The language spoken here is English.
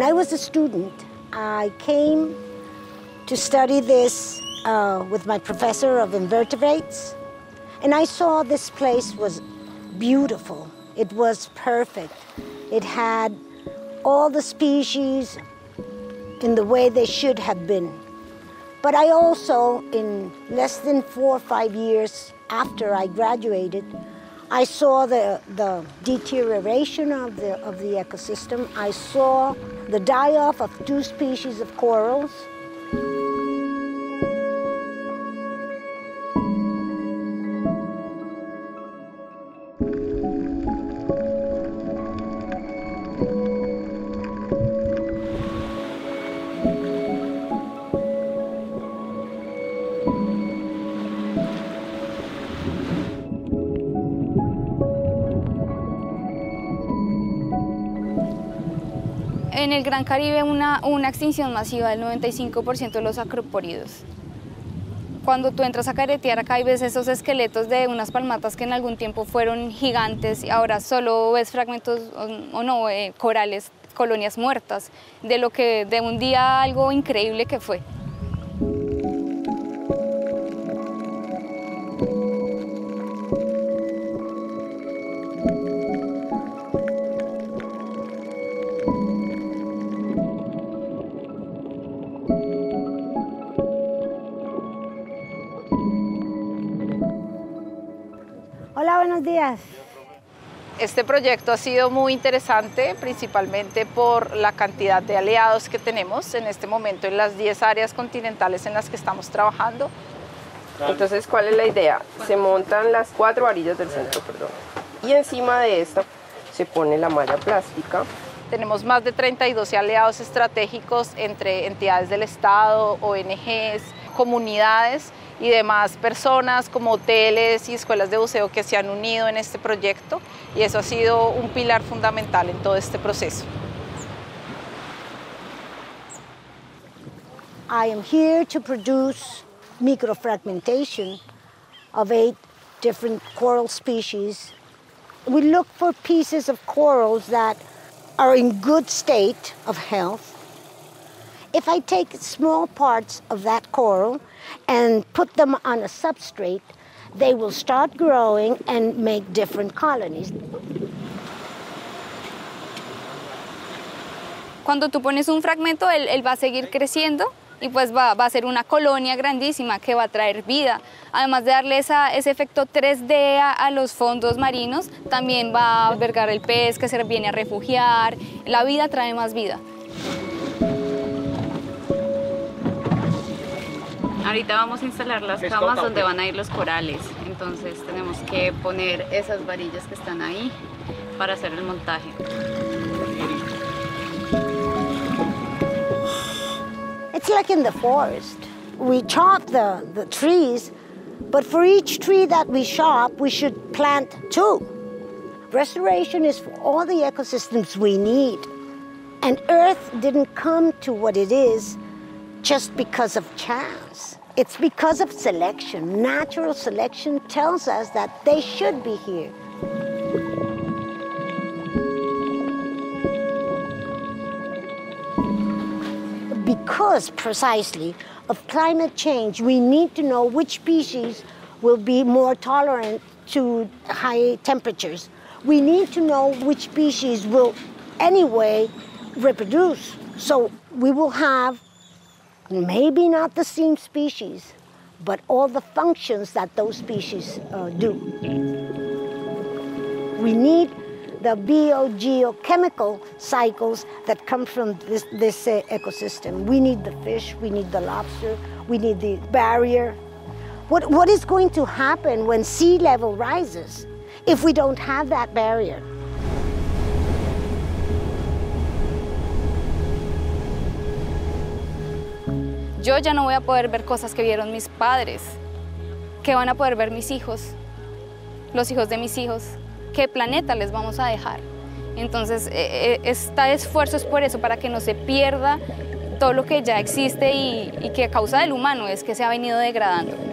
When I was a student, I came to study this uh, with my professor of invertebrates, and I saw this place was beautiful. It was perfect. It had all the species in the way they should have been. But I also, in less than four or five years after I graduated, I saw the, the deterioration of the, of the ecosystem. I saw the die-off of two species of corals. En el Gran Caribe una, extinción masiva del 95% de los acropóridos. Cuando tú entras a caretear acá y ves esos esqueletos de unas palmatas que en algún tiempo fueron gigantes y ahora solo ves fragmentos o, o no, eh, corales, colonias muertas, de lo que de un día algo increíble que fue. Buenos días. Este proyecto ha sido muy interesante, principalmente por la cantidad de aliados que tenemos en este momento en las 10 áreas continentales en las que estamos trabajando. Entonces, ¿cuál es la idea? Se montan las cuatro varillas del centro, perdón. Y encima de esta se pone la malla plástica. Tenemos más de 32 aliados estratégicos entre entidades del Estado, ONGs, comunidades y demás personas como hoteles y escuelas de buceo que se han unido en este proyecto y eso ha sido un pilar fundamental en todo este proceso. I am here to produce microfragmentation of eight different coral species. We look for pieces of corals that are in good state of health. If I take small parts of that coral and put them on a substrate, they will start growing and make different colonies. Cuando tú pones un fragmento, él, él va a seguir creciendo y pues va, va, a ser una colonia grandísima que va a traer vida. Además de darle esa, ese efecto 3D a, a, los fondos marinos, también va a albergar el pez que se viene a refugiar. La vida trae más vida. Ahorita vamos a instalar las camas donde van a ir los corales, entonces tenemos que poner esas varillas que están ahí para hacer el montaje. Like in the forest. We chop the, the trees, but for each tree that we chop, we should plant two. Restoration is for all the ecosystems we need. And Earth didn't come to what it is just because of chance. It's because of selection. Natural selection tells us that they should be here. Because precisely of climate change, we need to know which species will be more tolerant to high temperatures. We need to know which species will anyway reproduce. So we will have maybe not the same species, but all the functions that those species uh, do. We need the biogeochemical cycles that come from this, this uh, ecosystem. We need the fish, we need the lobster, we need the barrier. What, what is going to happen when sea level rises if we don't have that barrier? Yo ya no voy a poder ver cosas que vieron mis padres, que van a poder ver mis hijos, los hijos de mis hijos, qué planeta les vamos a dejar. Entonces, este esfuerzo es por eso, para que no se pierda todo lo que ya existe y, y que a causa del humano es que se ha venido degradando.